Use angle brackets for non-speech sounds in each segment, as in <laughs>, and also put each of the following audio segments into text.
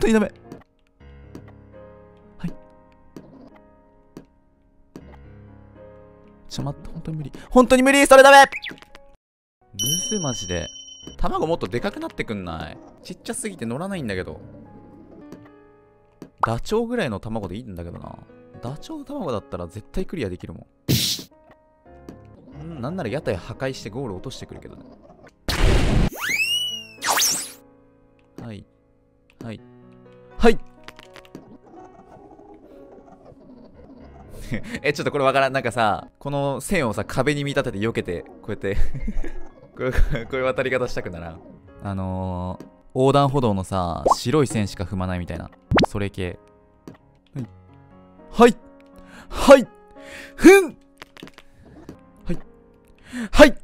当にダメ。はい。ちょ待って本当に無理。本当に無理それダメ。むずマジで卵もっとでかくなってくんない？ちっちゃすぎて乗らないんだけど。ダチョウぐらいの卵でいいんだけどな。ダチョウの卵だったら絶対クリアできるもん。んなんなら屋台破壊してゴール落としてくるけどね。はい。はい。はい。<laughs> えちょっとこれわからん。なんかさこの線をさ壁に見立てて避けてこうやって <laughs> こういうこういう渡り方したくならん。あのー、横断歩道のさ白い線しか踏まないみたいなそれ系。はい。はい。ふん。はい。はい。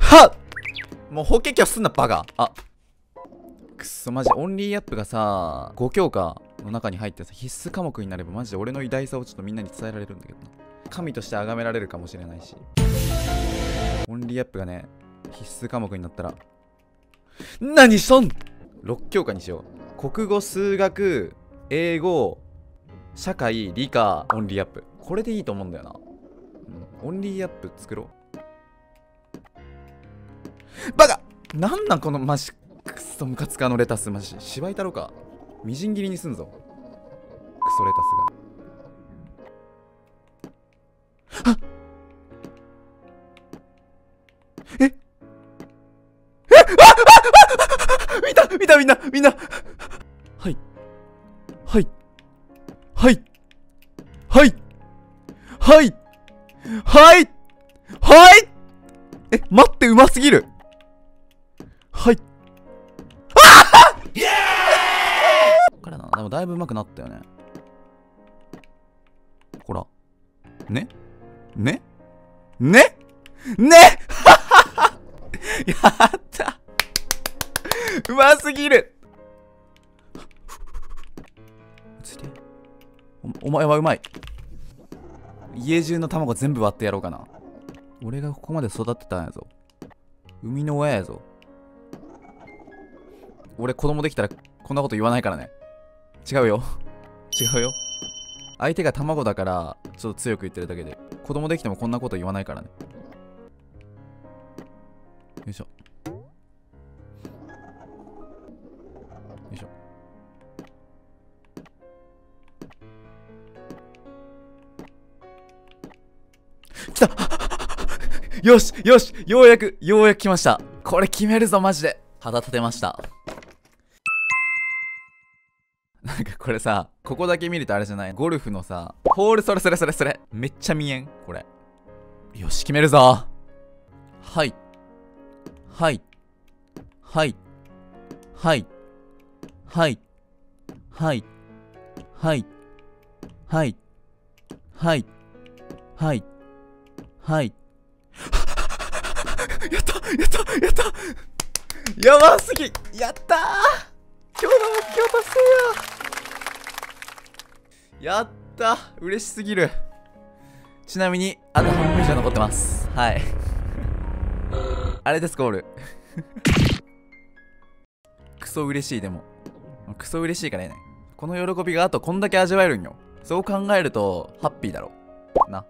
はっ。もう法華経すんなバカ。あくそマジ Only Up がさ5教科の中に入ってさ必須科目になればマジで俺の偉大さをちょっとみんなに伝えられるんだけどな。神として崇められるかもしれないし。 Only Up がね必須科目になったら。何しとん !6 教科にしよう。国語数学英語社会理科 Only Up。これでいいと思うんだよな、うん、オンリーアップ作ろう。バカ！なんなんこのマジクソムカつかのレタス。マジ芝居太郎か。みじん切りにすんぞ。クソレタスが。はっえ？え？あ見た見たみんなみんなはいはいはいはいはいはいはいえ待ってうますぎるでもだいぶうまくなったよね。ほら。ね？ね？ね？ね？<laughs> やった。うますぎる。ついて。おお前はうまい。家中の卵全部割ってやろうかな。俺がここまで育てたんやぞ。生みの親やぞ。俺子供できたらこんなこと言わないからね。違うよ。違うよ。相手が卵だからちょっと強く言ってるだけで。子供できてもこんなこと言わないからね。よいしょ。よいしょ。来た。よしよしようやくようやく来ました。これ決めるぞマジで。肌立てました。なんかこれさここだけ見るとあれじゃない？ゴルフのさホールそれそれそれそれ。めっちゃ見えん？これ。よし決めるぞ。はい。はい。はい。はい。はい。はい。はい。はい。はい。はい。はい。<laughs> やった！やった！やった！やばすぎ！やったー！今日の目標達成や。やった。嬉しすぎる。ちなみにあと半分以上残ってます。はい。あれですゴールクソ嬉しいでも。クソ嬉しいからねこの喜びがあとこんだけ味わえるんよ。そう考えるとハッピーだろう。な。